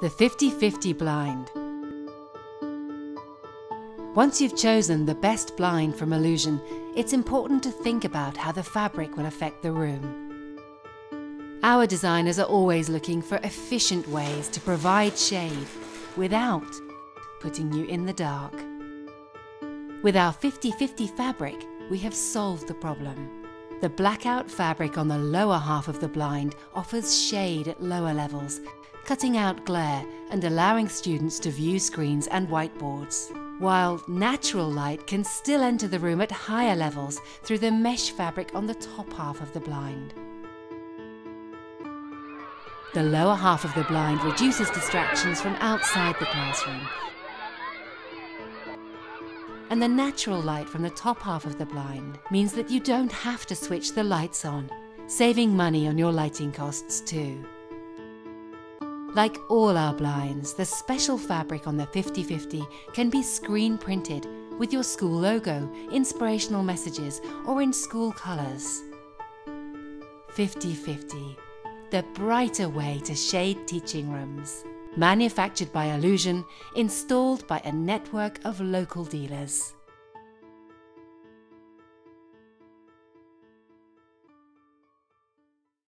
The 50-50 blind. Once you've chosen the best blind from Illusion, it's important to think about how the fabric will affect the room. Our designers are always looking for efficient ways to provide shade without putting you in the dark. With our 50-50 fabric, we have solved the problem. The blackout fabric on the lower half of the blind offers shade at lower levels, cutting out glare and allowing students to view screens and whiteboards. While natural light can still enter the room at higher levels through the mesh fabric on the top half of the blind. The lower half of the blind reduces distractions from outside the classroom and the natural light from the top half of the blind means that you don't have to switch the lights on, saving money on your lighting costs too. Like all our blinds, the special fabric on the 50-50 can be screen printed with your school logo, inspirational messages or in school colours. 50-50, the brighter way to shade teaching rooms manufactured by Illusion, installed by a network of local dealers.